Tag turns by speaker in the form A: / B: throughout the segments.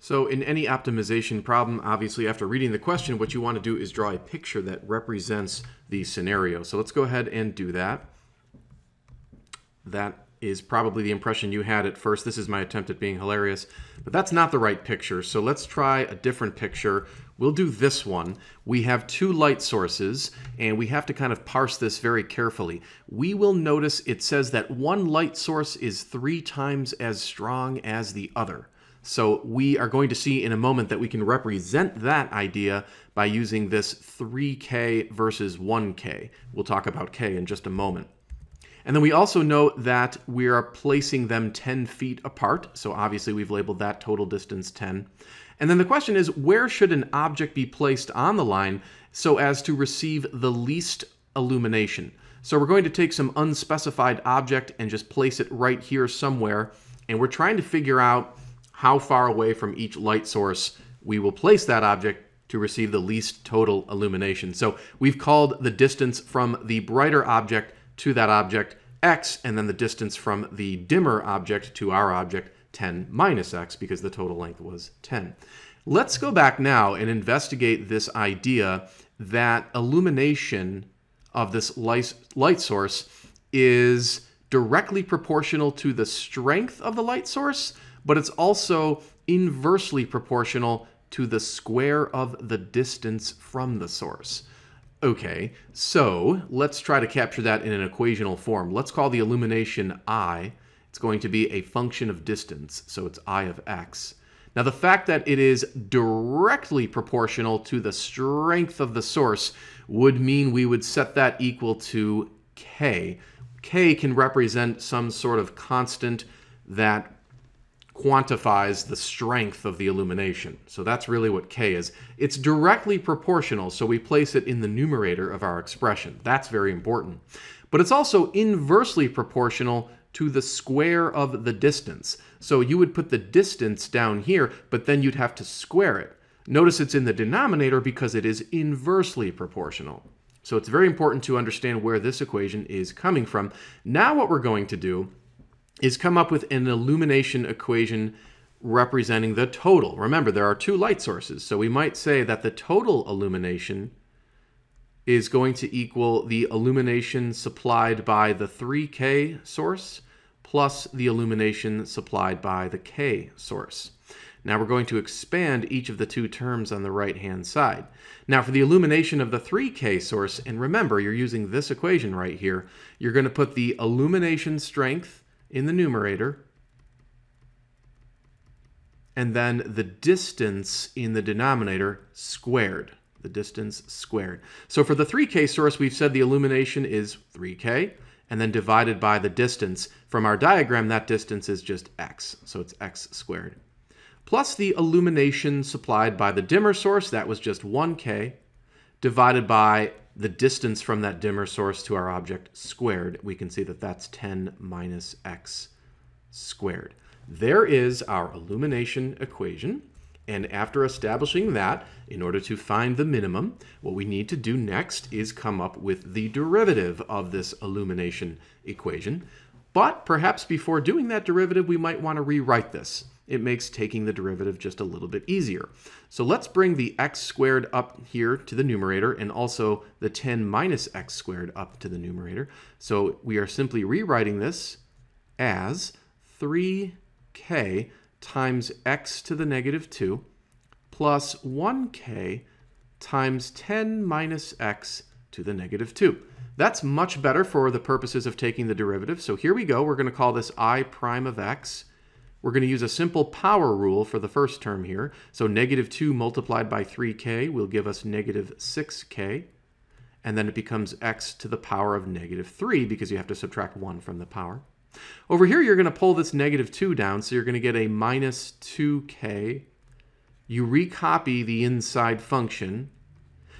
A: So in any optimization problem, obviously after reading the question, what you want to do is draw a picture that represents the scenario. So let's go ahead and do that. That is probably the impression you had at first. This is my attempt at being hilarious, but that's not the right picture. So let's try a different picture. We'll do this one. We have two light sources, and we have to kind of parse this very carefully. We will notice it says that one light source is three times as strong as the other. So we are going to see in a moment that we can represent that idea by using this 3K versus 1K. We'll talk about K in just a moment. And then we also know that we are placing them 10 feet apart. So obviously we've labeled that total distance 10. And then the question is, where should an object be placed on the line so as to receive the least illumination? So we're going to take some unspecified object and just place it right here somewhere. And we're trying to figure out how far away from each light source we will place that object to receive the least total illumination. So we've called the distance from the brighter object to that object x, and then the distance from the dimmer object to our object 10 minus x, because the total length was 10. Let's go back now and investigate this idea that illumination of this light source is directly proportional to the strength of the light source, but it's also inversely proportional to the square of the distance from the source. Okay, so let's try to capture that in an equational form. Let's call the illumination I. It's going to be a function of distance, so it's I of x. Now the fact that it is directly proportional to the strength of the source would mean we would set that equal to k. k can represent some sort of constant that quantifies the strength of the illumination. So that's really what K is. It's directly proportional, so we place it in the numerator of our expression. That's very important. But it's also inversely proportional to the square of the distance. So you would put the distance down here, but then you'd have to square it. Notice it's in the denominator because it is inversely proportional. So it's very important to understand where this equation is coming from. Now what we're going to do is come up with an illumination equation representing the total. Remember, there are two light sources, so we might say that the total illumination is going to equal the illumination supplied by the 3K source plus the illumination supplied by the K source. Now we're going to expand each of the two terms on the right-hand side. Now for the illumination of the 3K source, and remember, you're using this equation right here, you're going to put the illumination strength in the numerator, and then the distance in the denominator squared. The distance squared. So for the 3K source, we've said the illumination is 3K, and then divided by the distance. From our diagram, that distance is just x, so it's x squared. Plus the illumination supplied by the dimmer source, that was just 1K, divided by the distance from that dimmer source to our object squared, we can see that that's 10 minus x squared. There is our illumination equation. And after establishing that, in order to find the minimum, what we need to do next is come up with the derivative of this illumination equation. But perhaps before doing that derivative, we might want to rewrite this it makes taking the derivative just a little bit easier. So let's bring the x squared up here to the numerator and also the 10 minus x squared up to the numerator. So we are simply rewriting this as 3k times x to the negative 2 plus 1k times 10 minus x to the negative 2. That's much better for the purposes of taking the derivative. So here we go. We're going to call this i prime of x we're going to use a simple power rule for the first term here. So negative 2 multiplied by 3k will give us negative 6k. And then it becomes x to the power of negative 3 because you have to subtract 1 from the power. Over here, you're going to pull this negative 2 down, so you're going to get a minus 2k. You recopy the inside function,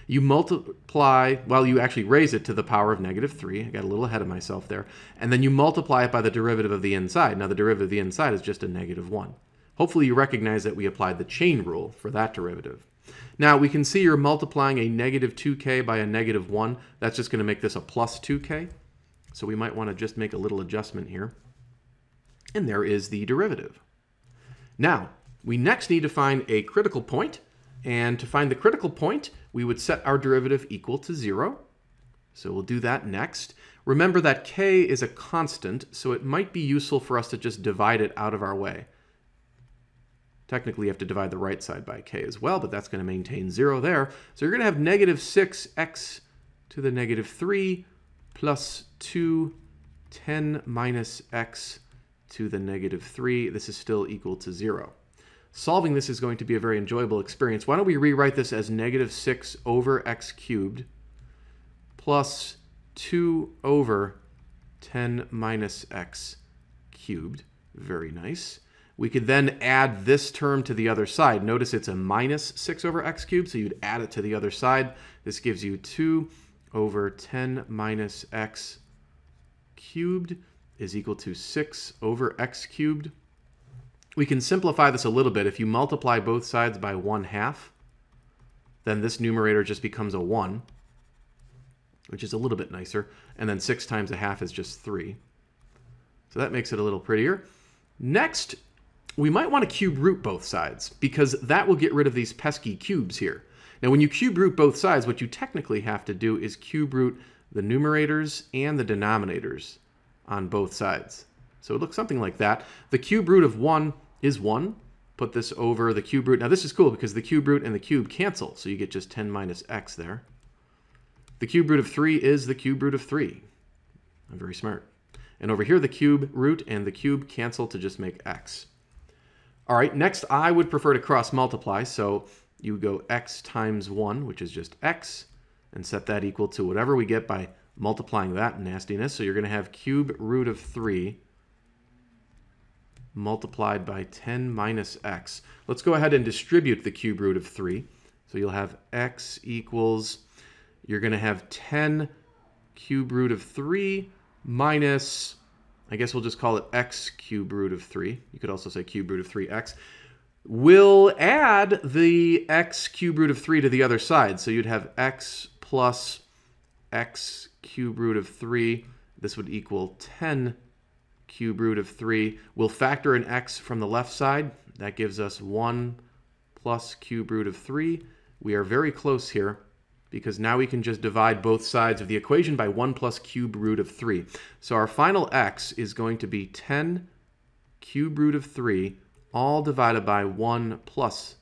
A: you multiply, well, you actually raise it to the power of negative 3. I got a little ahead of myself there. And then you multiply it by the derivative of the inside. Now, the derivative of the inside is just a negative 1. Hopefully, you recognize that we applied the chain rule for that derivative. Now, we can see you're multiplying a negative 2k by a negative 1. That's just going to make this a plus 2k. So we might want to just make a little adjustment here. And there is the derivative. Now, We next need to find a critical point, and to find the critical point, we would set our derivative equal to 0. So we'll do that next. Remember that k is a constant, so it might be useful for us to just divide it out of our way. Technically, you have to divide the right side by k as well, but that's going to maintain 0 there. So you're going to have negative 6x to the negative 3 plus 2, 10 minus x to the negative 3. This is still equal to 0. Solving this is going to be a very enjoyable experience. Why don't we rewrite this as negative 6 over x cubed plus 2 over 10 minus x cubed. Very nice. We could then add this term to the other side. Notice it's a minus 6 over x cubed, so you'd add it to the other side. This gives you 2 over 10 minus x cubed is equal to 6 over x cubed. We can simplify this a little bit. If you multiply both sides by 1 half, then this numerator just becomes a 1, which is a little bit nicer. And then 6 times a half is just 3. So that makes it a little prettier. Next, we might want to cube root both sides, because that will get rid of these pesky cubes here. Now, when you cube root both sides, what you technically have to do is cube root the numerators and the denominators on both sides. So it looks something like that. The cube root of 1 is 1. Put this over the cube root. Now this is cool because the cube root and the cube cancel, so you get just 10 minus x there. The cube root of 3 is the cube root of 3. I'm very smart. And over here, the cube root and the cube cancel to just make x. All right, next I would prefer to cross multiply, so you go x times 1, which is just x, and set that equal to whatever we get by multiplying that nastiness. So you're going to have cube root of 3 multiplied by 10 minus x. Let's go ahead and distribute the cube root of 3. So you'll have x equals, you're going to have 10 cube root of 3 minus, I guess we'll just call it x cube root of 3. You could also say cube root of 3x. We'll add the x cube root of 3 to the other side. So you'd have x plus x cube root of 3. This would equal 10 cube root of 3. We'll factor an x from the left side. That gives us 1 plus cube root of 3. We are very close here because now we can just divide both sides of the equation by 1 plus cube root of 3. So our final x is going to be 10 cube root of 3 all divided by 1 plus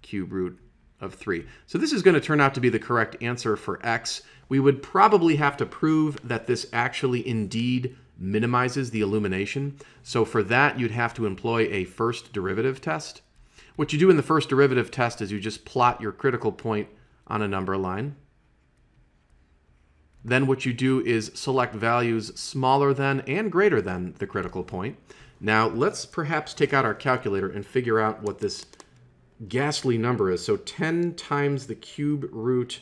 A: cube root of 3. So this is going to turn out to be the correct answer for x. We would probably have to prove that this actually indeed minimizes the illumination. So for that, you'd have to employ a first derivative test. What you do in the first derivative test is you just plot your critical point on a number line. Then what you do is select values smaller than and greater than the critical point. Now let's perhaps take out our calculator and figure out what this ghastly number is. So 10 times the cube root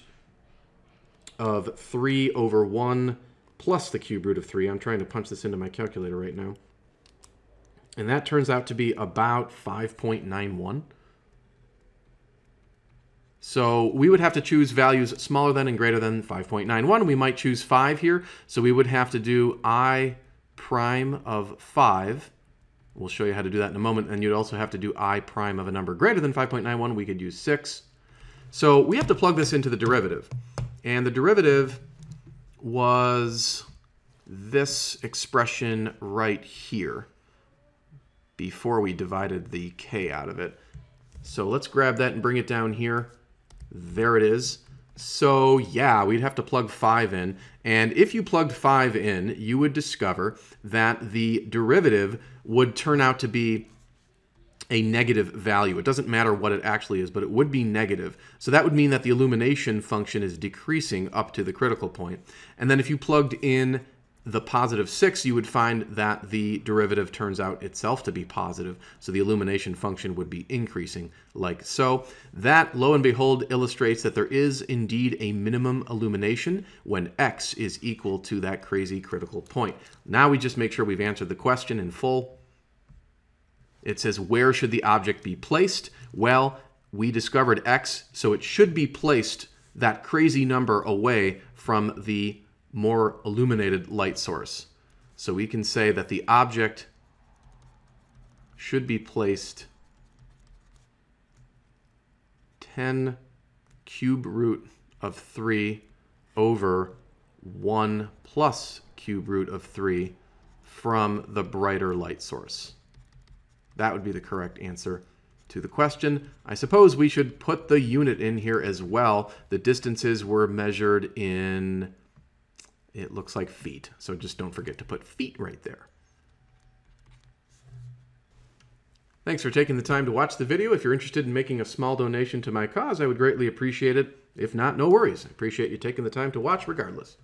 A: of 3 over 1 plus the cube root of 3. I'm trying to punch this into my calculator right now. And that turns out to be about 5.91. So we would have to choose values smaller than and greater than 5.91. We might choose 5 here. So we would have to do i prime of 5 We'll show you how to do that in a moment. And you'd also have to do i prime of a number greater than 5.91. We could use 6. So we have to plug this into the derivative. And the derivative was this expression right here before we divided the k out of it. So let's grab that and bring it down here. There it is. So yeah, we'd have to plug 5 in. And if you plugged 5 in, you would discover that the derivative would turn out to be a negative value. It doesn't matter what it actually is, but it would be negative. So that would mean that the illumination function is decreasing up to the critical point. And then if you plugged in the positive 6, you would find that the derivative turns out itself to be positive, so the illumination function would be increasing like so. That, lo and behold, illustrates that there is indeed a minimum illumination when x is equal to that crazy critical point. Now we just make sure we've answered the question in full. It says, where should the object be placed? Well, we discovered x, so it should be placed that crazy number away from the more illuminated light source. So we can say that the object should be placed 10 cube root of 3 over 1 plus cube root of 3 from the brighter light source. That would be the correct answer to the question. I suppose we should put the unit in here as well. The distances were measured in, it looks like feet. So just don't forget to put feet right there. Thanks for taking the time to watch the video. If you're interested in making a small donation to my cause, I would greatly appreciate it. If not, no worries. I appreciate you taking the time to watch regardless.